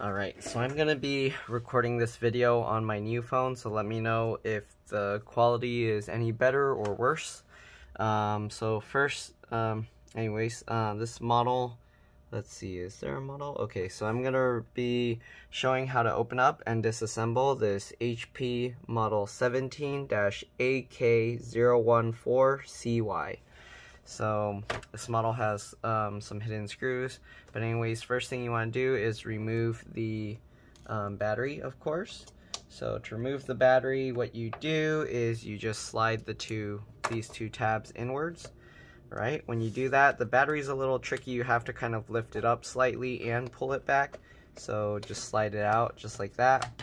Alright, so I'm going to be recording this video on my new phone, so let me know if the quality is any better or worse. Um, so first, um, anyways, uh, this model, let's see, is there a model? Okay, so I'm going to be showing how to open up and disassemble this HP Model 17-AK014CY. So this model has um, some hidden screws. But anyways, first thing you want to do is remove the um, battery, of course. So to remove the battery, what you do is you just slide the two, these two tabs inwards, right? When you do that, the battery's a little tricky. You have to kind of lift it up slightly and pull it back. So just slide it out just like that.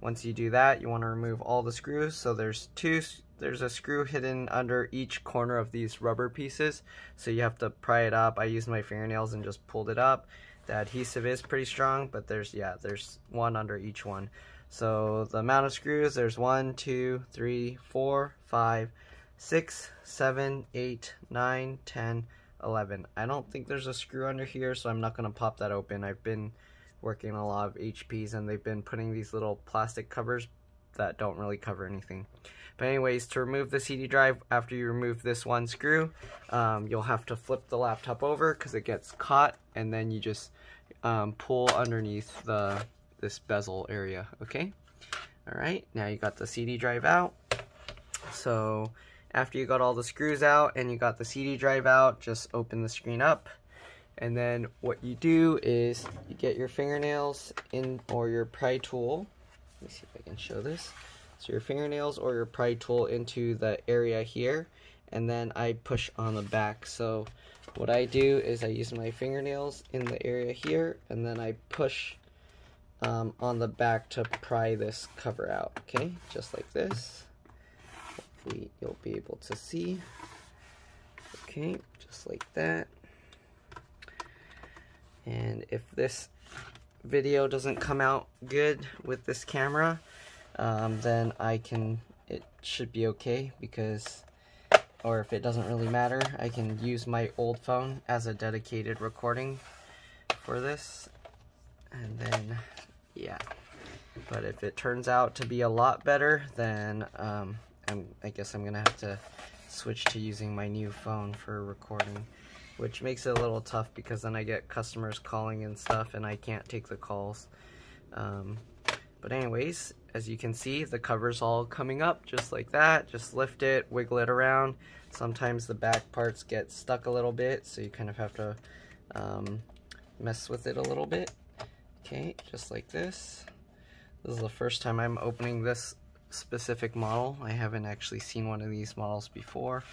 Once you do that, you want to remove all the screws. So there's two there's a screw hidden under each corner of these rubber pieces so you have to pry it up. I used my fingernails and just pulled it up. The adhesive is pretty strong but there's yeah there's one under each one. So the amount of screws there's one two three four five six seven eight nine ten eleven. I don't think there's a screw under here so I'm not gonna pop that open. I've been working a lot of HPs and they've been putting these little plastic covers that don't really cover anything. But anyways, to remove the CD drive, after you remove this one screw, um, you'll have to flip the laptop over because it gets caught, and then you just um, pull underneath the this bezel area, okay? Alright, now you got the CD drive out. So, after you got all the screws out and you got the CD drive out, just open the screen up. And then what you do is you get your fingernails in or your pry tool me see if I can show this. So your fingernails or your pry tool into the area here, and then I push on the back. So what I do is I use my fingernails in the area here, and then I push um, on the back to pry this cover out, okay? Just like this. Hopefully you'll be able to see. Okay, just like that. And if this video doesn't come out good with this camera, um, then I can, it should be okay because, or if it doesn't really matter, I can use my old phone as a dedicated recording for this. And then, yeah. But if it turns out to be a lot better, then um, i guess I'm going to have to switch to using my new phone for recording which makes it a little tough because then I get customers calling and stuff and I can't take the calls. Um, but anyways, as you can see, the cover's all coming up just like that. Just lift it, wiggle it around. Sometimes the back parts get stuck a little bit, so you kind of have to um, mess with it a little bit. Okay, just like this. This is the first time I'm opening this specific model. I haven't actually seen one of these models before,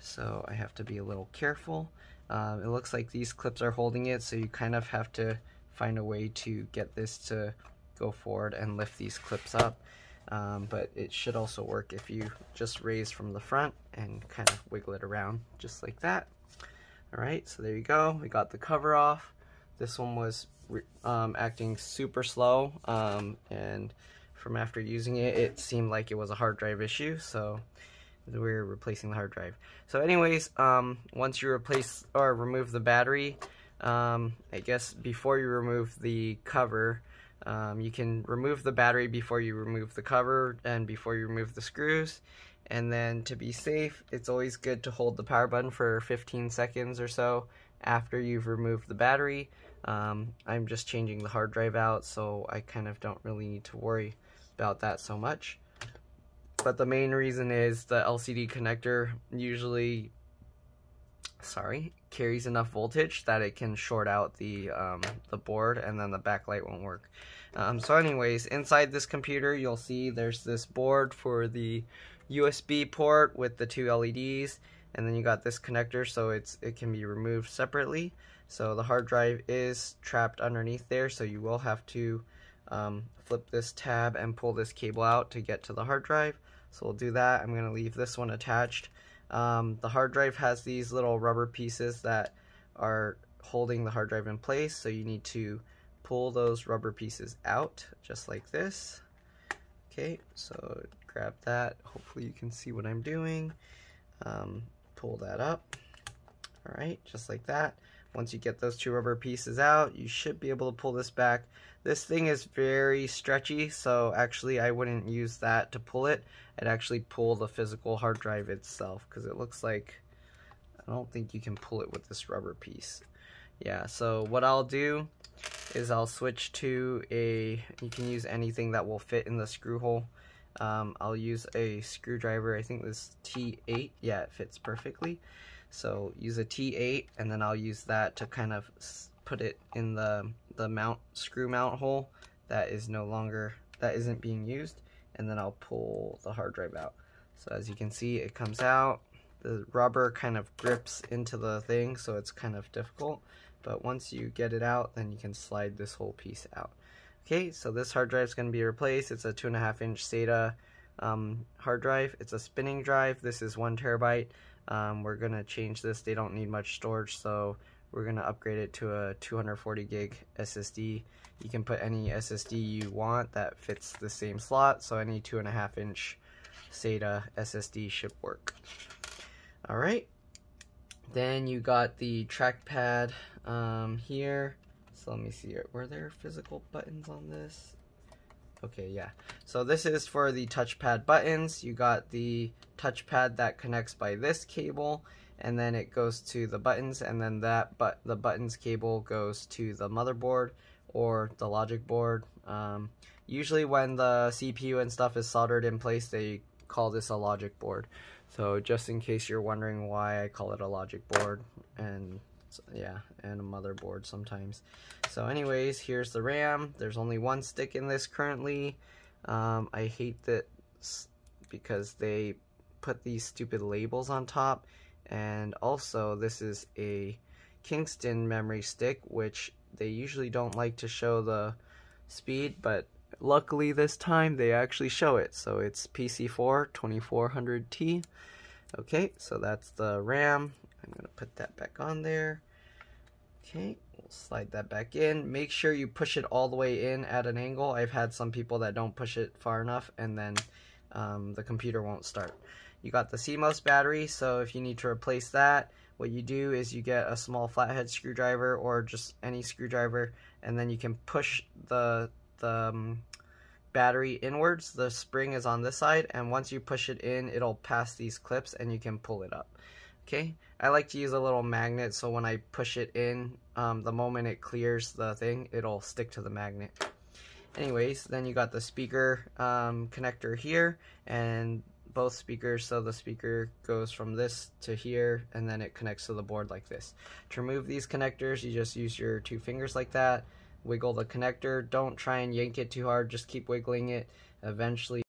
so I have to be a little careful. Um, it looks like these clips are holding it, so you kind of have to find a way to get this to go forward and lift these clips up. Um, but it should also work if you just raise from the front and kind of wiggle it around just like that. Alright, so there you go. We got the cover off. This one was um, acting super slow, um, and from after using it, it seemed like it was a hard drive issue, so we're replacing the hard drive. So anyways, um, once you replace or remove the battery, um, I guess before you remove the cover, um, you can remove the battery before you remove the cover and before you remove the screws. And then to be safe, it's always good to hold the power button for 15 seconds or so after you've removed the battery. Um, I'm just changing the hard drive out, so I kind of don't really need to worry about that so much but the main reason is the LCD connector usually, sorry, carries enough voltage that it can short out the, um, the board and then the backlight won't work. Um, so anyways, inside this computer you'll see there's this board for the USB port with the two LEDs and then you got this connector so it's it can be removed separately. So the hard drive is trapped underneath there so you will have to um, flip this tab and pull this cable out to get to the hard drive. So we'll do that. I'm going to leave this one attached. Um, the hard drive has these little rubber pieces that are holding the hard drive in place. So you need to pull those rubber pieces out just like this. Okay, so grab that. Hopefully you can see what I'm doing. Um, pull that up. Alright, just like that. Once you get those two rubber pieces out, you should be able to pull this back. This thing is very stretchy, so actually I wouldn't use that to pull it. I'd actually pull the physical hard drive itself because it looks like, I don't think you can pull it with this rubber piece. Yeah, so what I'll do is I'll switch to a, you can use anything that will fit in the screw hole. Um, I'll use a screwdriver, I think this T8, yeah it fits perfectly. So use a T8 and then I'll use that to kind of put it in the, the mount screw mount hole that is no longer, that isn't being used. And then I'll pull the hard drive out. So as you can see, it comes out. The rubber kind of grips into the thing, so it's kind of difficult. But once you get it out, then you can slide this whole piece out. Okay, so this hard drive is going to be replaced. It's a two and a half inch SATA um, hard drive. It's a spinning drive. This is one terabyte. Um, we're to change this. They don't need much storage, so we're to upgrade it to a 240 gig SSD. You can put any SSD you want that fits the same slot, so any two and a half inch SATA SSD should work. Alright, then you got the trackpad um, here. So let me see, were there physical buttons on this? Okay, yeah. So this is for the touchpad buttons. You got the touchpad that connects by this cable, and then it goes to the buttons, and then that but the buttons cable goes to the motherboard or the logic board. Um, usually when the CPU and stuff is soldered in place, they call this a logic board. So just in case you're wondering why I call it a logic board, and yeah, and a motherboard sometimes. So anyways, here's the RAM. There's only one stick in this currently. Um, I hate that because they put these stupid labels on top. And also, this is a Kingston memory stick, which they usually don't like to show the speed, but luckily this time they actually show it. So it's PC4 2400T. Okay, so that's the RAM. I'm to put that back on there. Okay, we'll slide that back in. Make sure you push it all the way in at an angle. I've had some people that don't push it far enough and then um, the computer won't start. You got the CMOS battery, so if you need to replace that, what you do is you get a small flathead screwdriver or just any screwdriver and then you can push the, the um, battery inwards. The spring is on this side and once you push it in, it'll pass these clips and you can pull it up. Okay, I like to use a little magnet so when I push it in, um, the moment it clears the thing, it'll stick to the magnet. Anyways, then you got the speaker um, connector here and both speakers so the speaker goes from this to here and then it connects to the board like this. To remove these connectors you just use your two fingers like that, wiggle the connector, don't try and yank it too hard, just keep wiggling it. Eventually